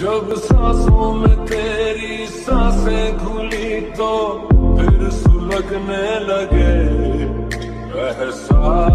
जब सांसों में तेरी साँसें खुली तो फिर सुलगने लगे। एहसास